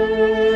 Música